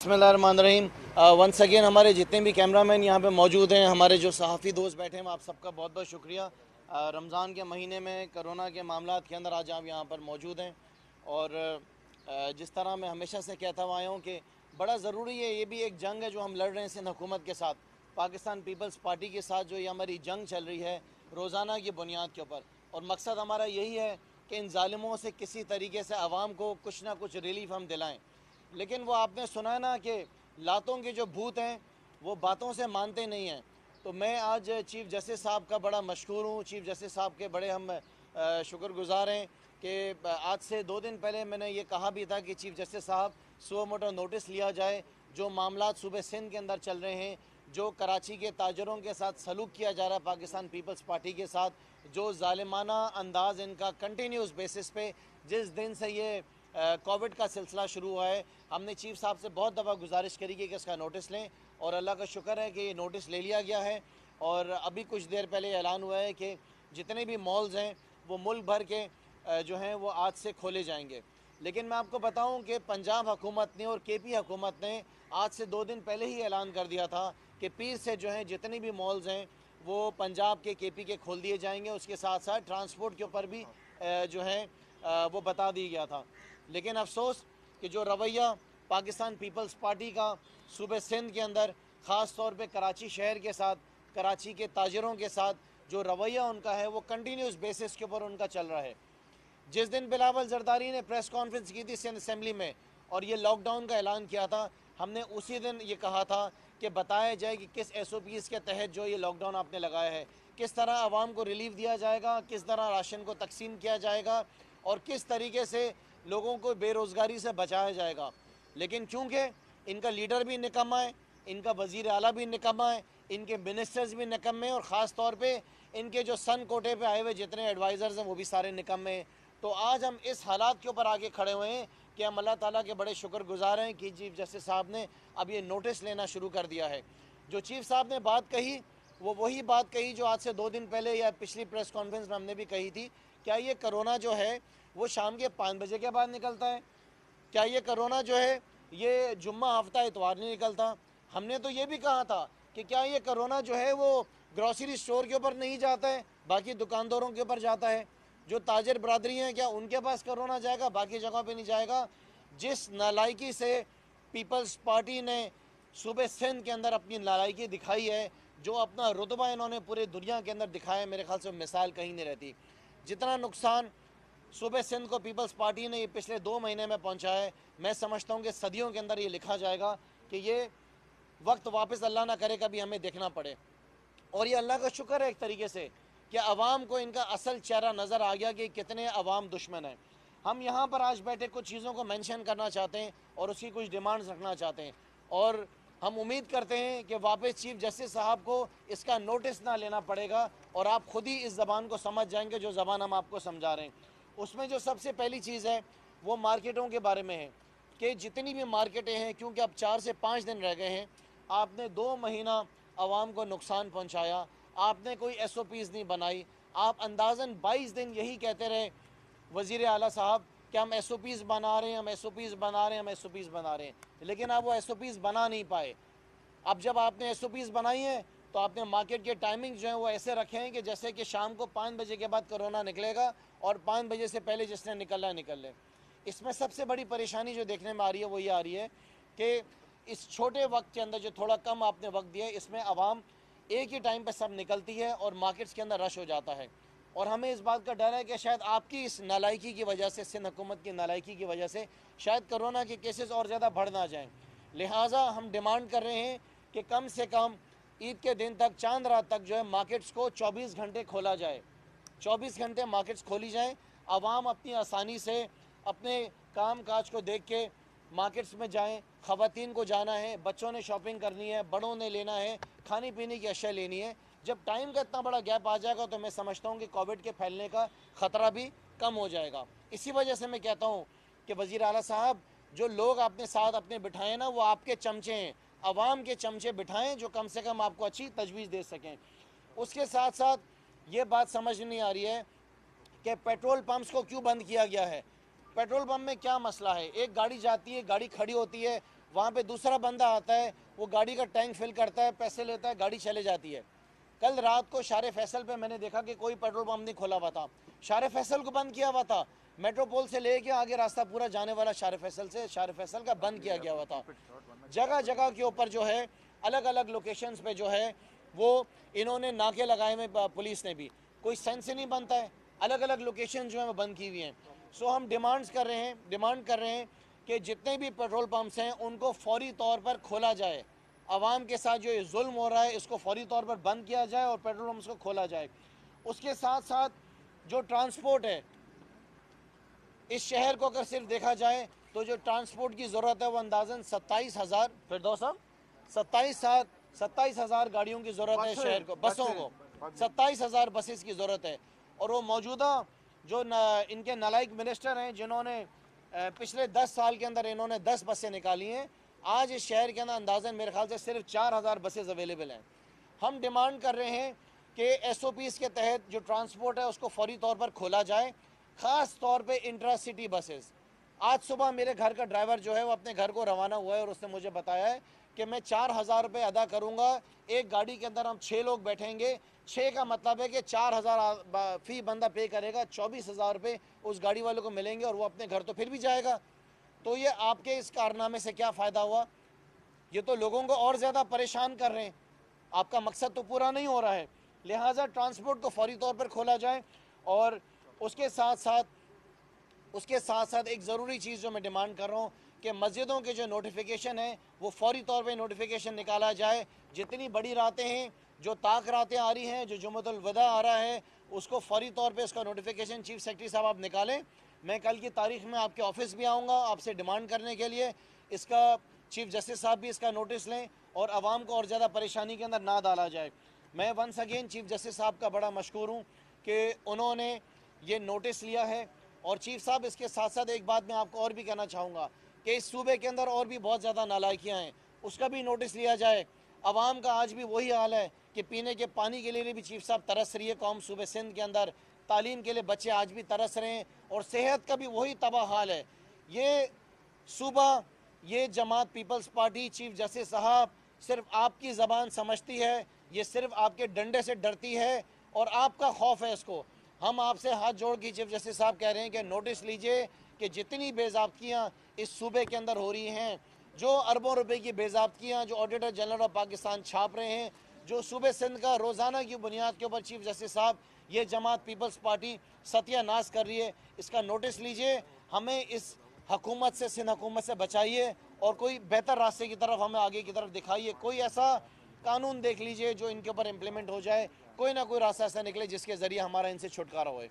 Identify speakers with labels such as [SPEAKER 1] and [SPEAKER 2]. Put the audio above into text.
[SPEAKER 1] रहीम once again हमारे जितने भी कैमरामैन यहाँ पे मौजूद हैं, हमारे जो सहाफ़ी दोस्त बैठे हैं आप सबका बहुत बहुत शुक्रिया रमज़ान के महीने में, करोना के मामला के अंदर आज आप यहाँ पर मौजूद हैं। और जिस तरह मैं हमेशा से कहता हुआ हूँ कि बड़ा ज़रूरी है, ये भी एक जंग है जो हम लड़ रहे हैं सिंध हुकूमत के साथ। पाकिस्तान पीपल्स पार्टी के साथ जो ये हमारी जंग चल रही है, रोज़ाना की बुनियाद के ऊपर। और मकसद हमारा यही है कि इन ालिमों से किसी तरीके से आवाम को कुछ ना कुछ रिलीफ हम दिलाएँ। लेकिन वो आपने सुना है ना कि लातों के जो भूत हैं, वो बातों से मानते नहीं हैं। तो मैं आज चीफ़ जस्टिस साहब का बड़ा मशहूर हूँ। चीफ़ जस्टिस साहब के बड़े हम शुक्रगुजार हैं कि आज से दो दिन पहले मैंने ये कहा भी था कि चीफ़ जस्टिस साहब, सुबह मोटर नोटिस लिया जाए, जो मामला सूबे सिंध के अंदर चल रहे हैं, जो कराची के ताजरों के साथ सलूक किया जा रहा है, पाकिस्तान पीपल्स पार्टी के साथ, जो ालिमाना अंदाज इनका कंटिन्यूस बेसिस पे, जिस दिन से ये कोविड का सिलसिला शुरू हुआ है हमने चीफ साहब से बहुत दफ़ा गुजारिश करी कि इसका नोटिस लें और अल्लाह का शुक्र है कि ये नोटिस ले लिया गया है। और अभी कुछ देर पहले ऐलान हुआ है कि जितने भी मॉल्स हैं, वो मुल्क भर के जो हैं, वो आज से खोले जाएँगे। लेकिन मैं आपको बताऊँ कि पंजाब हुकूमत ने और के पी हुकूमत ने आज से दो दिन पहले ही ऐलान कर दिया था कि पीर से जो हैं, जितने भी मॉल्स हैं, वो पंजाब के के पी के खोल दिए जाएँगे। उसके साथ साथ ट्रांसपोर्ट के ऊपर भी जो है वो बता दिया गया था। लेकिन अफसोस कि जो रवैया पाकिस्तान पीपल्स पार्टी का सूबे सिंध के अंदर, ख़ास तौर पे कराची शहर के साथ, कराची के ताजरों के साथ जो रवैया उनका है, वो कंटिन्यूस बेसिस के ऊपर उनका चल रहा है। जिस दिन बिलावल जरदारी ने प्रेस कॉन्फ्रेंस की थी सिंध असम्बली में, और ये लॉकडाउन का ऐलान किया था, हमने उसी दिन ये कहा था कि बताया जाए कि किस एस ओ पीज़ के तहत जो ये लॉकडाउन आपने लगाया है, किस तरह आवाम को रिलीफ दिया जाएगा, किस तरह राशन को तकसीम किया जाएगा, और किस तरीके से लोगों को बेरोज़गारी से बचाया जाएगा। लेकिन चूँकि इनका लीडर भी निकम्मा है, इनका वज़ीर अला भी निकम्मा है, इनके मिनिस्टर्स भी निकम्मे और ख़ास तौर पर इनके जो सन कोटे पे आए हुए जितने एडवाइज़र्स हैं, वो भी सारे निकम्मे हैं। तो आज हम इस हालात के ऊपर आगे खड़े हुए हैं कि हम अल्लाह ताला के बड़े शुक्र गुजार हैं कि चीफ जस्टिस साहब ने अब ये नोटिस लेना शुरू कर दिया है। जो चीफ साहब ने बात कही, वो वही बात कही जो आज से दो दिन पहले या पिछली प्रेस कॉन्फ्रेंस में हमने भी कही थी। क्या ये करोना जो है वो शाम के पाँच बजे के बाद निकलता है। क्या ये करोना जो है, ये जुम्मा हफ़्ता इतवार नहीं निकलता? हमने तो ये भी कहा था कि क्या ये करोना जो है, वो ग्रॉसरी स्टोर के ऊपर नहीं जाता है, बाकी दुकानदारों के ऊपर जाता है? जो ताजर बरदरी हैं, क्या उनके पास करोना जाएगा, बाकी जगह पे नहीं जाएगा? जिस नालायकी से पीपल्स पार्टी ने सूबे सिंध के अंदर अपनी नालायकी दिखाई है, जो अपना रुतबा इन्होंने पूरे दुनिया के अंदर दिखाया है, मेरे ख्याल से मिसाल कहीं नहीं रहती। जितना नुकसान सूबे सिंध को पीपल्स पार्टी ने ये पिछले दो महीने में पहुँचा है। मैं समझता हूँ कि सदियों के अंदर ये लिखा जाएगा कि ये वक्त वापस अल्लाह ना करे, कभी हमें देखना पड़े। और ये अल्लाह का शुक्र है एक तरीके से कि आवाम को इनका असल चेहरा नज़र आ गया कि कितने अवाम दुश्मन हैं। हम यहाँ पर आज बैठे कुछ चीज़ों को मेंशन करना चाहते हैं और उसकी कुछ डिमांड्स रखना चाहते हैं। और हम उम्मीद करते हैं कि वापस चीफ जस्टिस साहब को इसका नोटिस ना लेना पड़ेगा और आप खुद ही इस ज़बान को समझ जाएँगे जो ज़बान हम आपको समझा रहे हैं। उसमें जो सबसे पहली चीज़ है, वो मार्केटों के बारे में है कि जितनी भी मार्केटें हैं, क्योंकि अब चार से पाँच दिन रह गए हैं, आपने दो महीना आवाम को नुकसान पहुँचाया, आपने कोई एस ओ पीज़ नहीं बनाई, आप अंदाजन बाईस दिन यही कहते रहे वज़ी अला साहब, कि हम एस ओ पीज़ बना रहे हैं, हम एस ओ पीज़ बना रहे हैं, हम एस ओ पीज़ बना रहे हैं। लेकिन आप वो एस ओ पीज़ बना नहीं पाए। अब जब आपने एस ओ पीज़ बनाई हैं तो आपने मार्केट के टाइमिंग जो है वो ऐसे रखे हैं कि जैसे कि शाम को पाँच बजे के बाद कोरोना निकलेगा और पाँच बजे से पहले जिसने निकलना निकल ले। इसमें सबसे बड़ी परेशानी जो देखने में आ रही है वो ये आ रही है कि इस छोटे वक्त के अंदर जो थोड़ा कम आपने वक्त दिया इसमें आवाम एक ही टाइम पर सब निकलती है और मार्केट्स के अंदर रश हो जाता है। और हमें इस बात का डर है कि शायद आपकी इस नालायकी की वजह से, सिंध हुकूमत की नालायकी की वजह से शायद कोरोना के केसेस और ज़्यादा बढ़ ना जाएँ। लिहाजा हम डिमांड कर रहे हैं कि कम से कम ईद के दिन तक, चाँद रात तक जो है मार्केट्स को 24 घंटे खोला जाए। 24 घंटे मार्केट्स खोली जाएँ। आवाम अपनी आसानी से अपने काम काज को देख के मार्केट्स में जाएँ। ख़वातीन को जाना है, बच्चों ने शॉपिंग करनी है, बड़ों ने लेना है, खाने पीने की अशिया लेनी है। जब टाइम का इतना बड़ा गैप आ जाएगा तो मैं समझता हूँ कि कोविड के फैलने का ख़तरा भी कम हो जाएगा। इसी वजह से मैं कहता हूँ कि वज़ी अला साहब, जो लोग आपने साथ अपने बिठाए ना, वो आपके चमचे हैं। आवाम के चमचे बिठाएँ जो कम से कम आपको अच्छी तजवीज़ दे सकें। उसके साथ साथ ये बात समझ नहीं आ रही है कि पेट्रोल पम्प्स को क्यों बंद किया गया है। पेट्रोल पम्प में क्या मसला है? एक गाड़ी जाती है, गाड़ी खड़ी होती है, वहाँ पर दूसरा बंदा आता है, वो गाड़ी का टैंक फिल करता है, पैसे लेता है, गाड़ी चले जाती है। कल रात को शार फैसल पे मैंने देखा कि कोई पेट्रोल पम्प नहीं खोला हुआ था। शार फैसल को बंद किया हुआ था। मेट्रोपोल से लेके आगे रास्ता पूरा जाने वाला शार फैसल से, शार फैसल का बंद किया गया हुआ था। जगह जगह के ऊपर जो है अलग अलग लोकेशन पे जो है, वो इन्होंने नाके लगाए हुए पुलिस ने भी। कोई सेंस ही नहीं बनता है। अलग अलग लोकेशन जो है, वो बंद की हुई हैं। सो हम डिमांड्स कर रहे हैं डिमांड कर रहे हैं कि जितने भी पेट्रोल पंप्स हैं, उनको फौरी तौर पर खोला जाए। आवाम के साथ जो ये जुल्म हो रहा है इसको फौरी तौर पर बंद किया जाए और पेट्रोल पंप्स को खोला जाए। उसके साथ साथ जो ट्रांसपोर्ट है इस शहर को अगर सिर्फ़ देखा जाए तो जो ट्रांसपोर्ट की ज़रूरत है वो अंदाजन सत्ताईस हज़ार फिर दो साहब? सत्ताईस सात सत्ताईस हज़ार गाड़ियों की ज़रूरत है शहर को बसों को। सत्ताईस हज़ार बसेस की ज़रूरत है। और वो मौजूदा जो न, इनके नलायक मिनिस्टर हैं जिन्होंने पिछले दस साल के अंदर इन्होंने दस बसें निकाली हैं आज इस शहर के अंदर अंदाजन मेरे ख्याल से सिर्फ़ चार हज़ार बसेज अवेलेबल हैं। हम डिमांड कर रहे हैं कि एस के तहत जो ट्रांसपोर्ट है, उसको फौरी तौर पर खोला जाए, ख़ास तौर पे इंट्रा सिटी बसेस आज सुबह मेरे घर का ड्राइवर जो है, वो अपने घर को रवाना हुआ है और उसने मुझे बताया है कि मैं चार हज़ार रुपये अदा करूँगा। एक गाड़ी के अंदर हम छः लोग बैठेंगे। छः का मतलब है कि चार हज़ार फ़ी बंदा पे करेगा। चौबीस हज़ार रुपये उस गाड़ी वाले को मिलेंगे और वो अपने घर तो फिर भी जाएगा। तो ये आपके इस कारनामे से क्या फ़ायदा हुआ? ये तो लोगों को और ज़्यादा परेशान कर रहे हैं। आपका मकसद तो पूरा नहीं हो रहा है। लिहाजा ट्रांसपोर्ट को फौरी तौर पर खोला जाए और उसके साथ साथ, उसके साथ साथ एक ज़रूरी चीज़ जो मैं डिमांड कर रहा हूँ कि मस्जिदों के जो नोटिफिकेशन है, वो फौरी तौर पे नोटिफिकेशन निकाला जाए। जितनी बड़ी रातें हैं, जो ताक रातें आ रही हैं, जो जुमतुलवदा आ रहा है, उसको फौरी तौर पे उसका नोटिफिकेशन चीफ सेक्रेटरी साहब आप निकालें। मैं कल की तारीख में आपके ऑफ़िस भी आऊँगा आपसे डिमांड करने के लिए। इसका चीफ जस्टिस साहब भी इसका नोटिस लें और आवाम को और ज़्यादा परेशानी के अंदर ना डाला जाए। मैं वंस अगेन चीफ जस्टिस साहब का बड़ा मशहूर हूँ कि उन्होंने ये नोटिस लिया है और चीफ साहब इसके साथ साथ एक बात मैं आपको और भी कहना चाहूँगा कि इस सूबे के अंदर और भी बहुत ज़्यादा नालायकियाँ हैं। उसका भी नोटिस लिया जाए। आवाम का आज भी वही हाल है कि पीने के पानी के लिए भी चीफ साहब तरस रही है कौम सूबे सिंध के अंदर। तालीम के लिए बच्चे आज भी तरस रहे हैं और सेहत का भी वही तबाह हाल है। ये सूबा, ये जमात पीपल्स पार्टी चीफ जस्टिस साहब सिर्फ़ आपकी ज़बान समझती है, ये सिर्फ़ आपके डंडे से डरती है और आपका खौफ है इसको। हम आपसे हाथ जोड़ के चीफ जस्टिस साहब कह रहे हैं कि नोटिस लीजिए कि जितनी बेजाबतियाँ इस सूबे के अंदर हो रही हैं, जो अरबों रुपए की बेजाबतियाँ, जो ऑडिटर जनरल ऑफ़ पाकिस्तान छाप रहे हैं, जो सूबे सिंध का रोज़ाना की बुनियाद के ऊपर चीफ जस्टिस साहब ये जमात पीपल्स पार्टी सत्यानाश कर रही है। इसका नोटिस लीजिए। हमें इस हकूमत से, सिंध हकूमत से बचाइए और कोई बेहतर रास्ते की तरफ़, हमें आगे की तरफ़ दिखाइए। कोई ऐसा कानून देख लीजिए जो इनके ऊपर इम्प्लीमेंट हो जाए। कोई ना कोई रास्ता ऐसा निकले जिसके ज़रिए हमारा इनसे छुटकारा होए